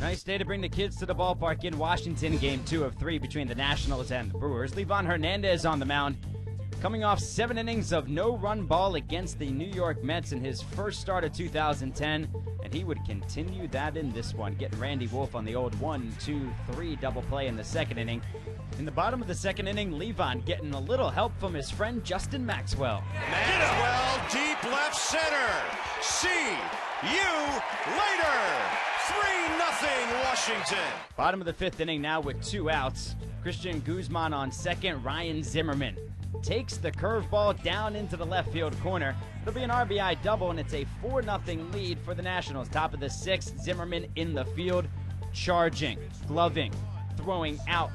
Nice day to bring the kids to the ballpark in Washington. Game two of three between the Nationals and the Brewers. Livan Hernandez on the mound. Coming off seven innings of no run ball against the New York Mets in his first start of 2010, and he would continue that in this one, getting Randy Wolf on the old one, two, three double play in the second inning. In the bottom of the second inning, Livan getting a little help from his friend Justin Maxwell. Maxwell, deep left center. See you later. 3 0 Washington. Bottom of the fifth inning now with two outs. Cristian Guzman on second, Ryan Zimmerman takes the curveball down into the left field corner. It'll be an RBI double, and it's a 4 0 lead for the Nationals. Top of the sixth, Zimmerman in the field, charging, gloving, throwing out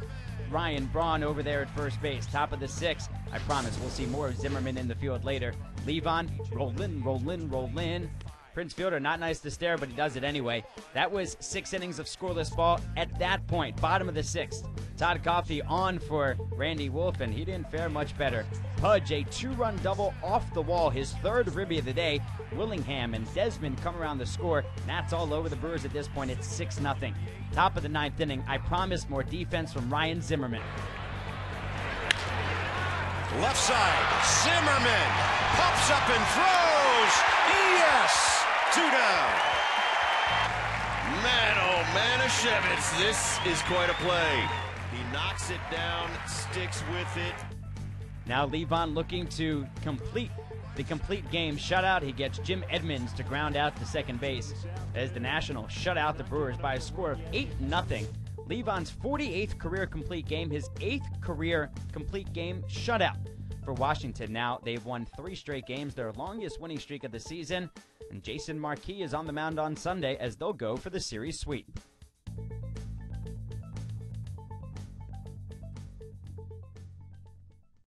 Ryan Braun over there at first base. Top of the sixth. I promise we'll see more of Zimmerman in the field later. Livan, roll in, roll in, roll in. Prince Fielder, not nice to stare, but he does it anyway. That was six innings of scoreless ball at that point, bottom of the sixth. Todd Coffey on for Randy Wolf, and he didn't fare much better. Pudge, a two run double off the wall, his third ribby of the day. Willingham and Desmond come around the score. That's all over the Brewers at this point. It's 6 0. Top of the ninth inning. I promise more defense from Ryan Zimmerman. Left side, Zimmerman pops up and throws. Yes! Two down. Man, oh, Manischewitz, this is quite a play. He knocks it down, sticks with it. Now Livan looking to complete the complete game shutout. He gets Jim Edmonds to ground out to second base as the Nationals shut out the Brewers by a score of 8 0. Livan's 48th career complete game, his eighth career complete game shutout for Washington. Now they've won three straight games, their longest winning streak of the season and Jason Marquis is on the mound on Sunday as they'll go for the series sweep.